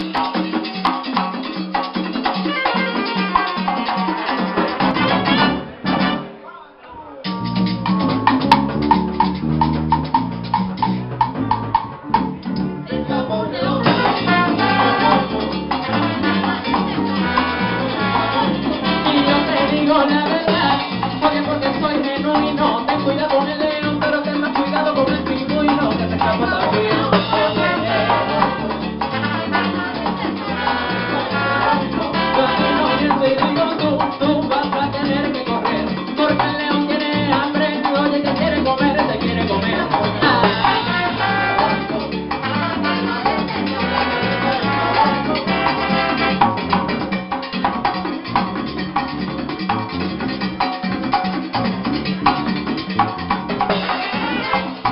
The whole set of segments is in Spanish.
Thank you.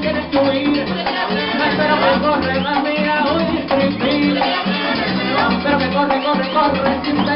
corre sin pena, porque